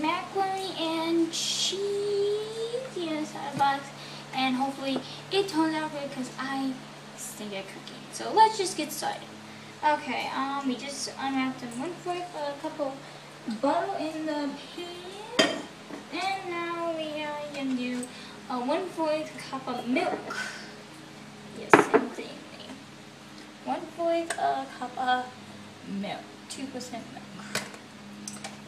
macaroni and cheese. inside a box. And hopefully it turns out good because I stink at cooking. So let's just get started. Okay, um, we just unwrapped them one fork, a couple butter in the pan. And now we are going to do a one fourth cup of milk. Yes, same thing. One fourth a cup of milk, 2% milk.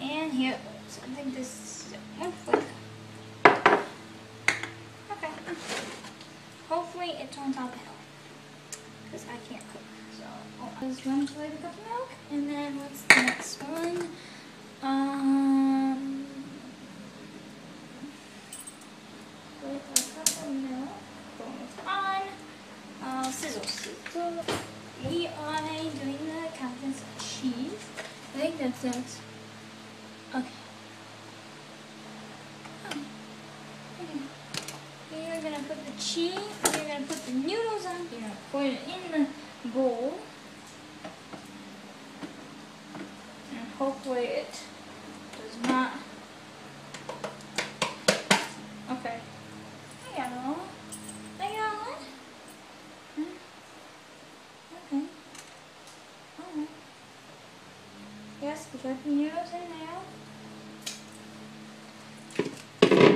And here I think this is fourth. Okay. Hopefully it turns out better because I can't cook. So run for the cup of milk. And then what's the next one? Um, with a cup of milk, on. Uh, scissors. So we are doing the Calvin's cheese. I think that's it. Okay. Oh. Okay. You're gonna put the cheese, you're gonna put the noodles on, you're gonna put it in the bowl. And hopefully it does not. Okay. Got all. I got it. Hmm. Okay. Alright. Yes, put the noodles in there.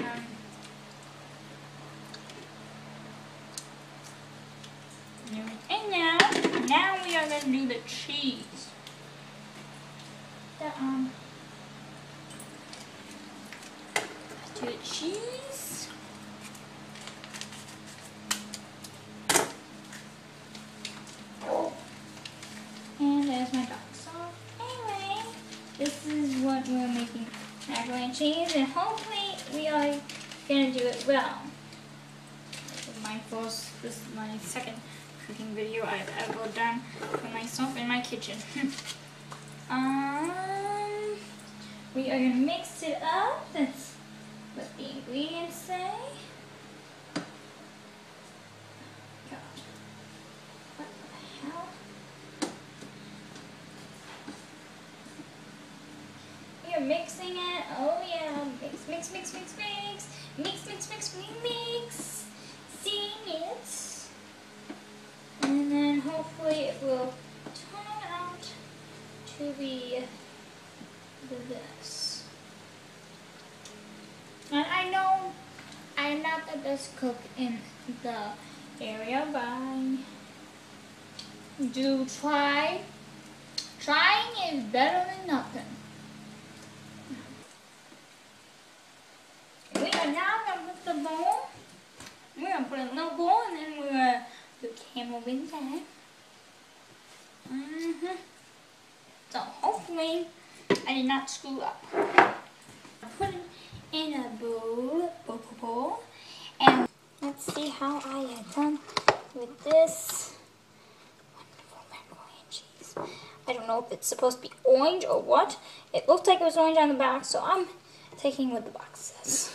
Um, And now, are going to do the cheese. The, um, do the cheese. And there's my dog. So, anyway, this is what we're making macaroni and cheese, and hopefully we are going to do it well. This is my first, this is my second cooking video I've ever done for myself in my kitchen. um, we are going to mix it up. That's what the ingredients say. Mixing it. Oh yeah. Mix, mix, mix, mix, mix. Mix, mix, mix, mix, mix. Sing it. Will turn out to be this. And I know I'm not the best cook in the area, but I do try. Trying is better than nothing. We are now going to put the bowl. We're going to put it in the bowl and then we're going to the camel Mm-hmm. So hopefully I did not screw up. I put it in a bowl, bowl, bowl, and let's see how I have done with this wonderful macaroni cheese. I don't know if it's supposed to be orange or what. It looked like it was orange on the back, so I'm taking what the box says.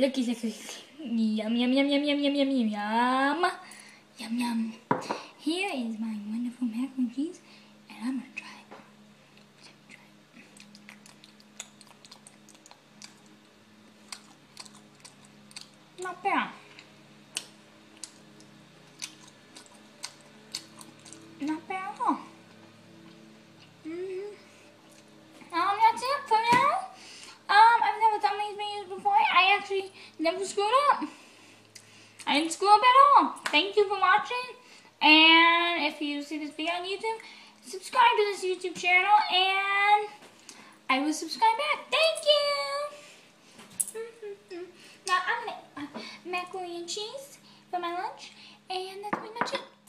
Looky looky yum yum yum yum yum yum yum yum yum yum yum. Here is my wonderful mac and cheese, and I'm gonna try. Try it. Not bad. Never screwed up. I didn't screw up at all. Thank you for watching. And if you see this video on YouTube, subscribe to this YouTube channel and I will subscribe back. Thank you. now I'm gonna uh, macaroni and cheese for my lunch, and that's pretty much it.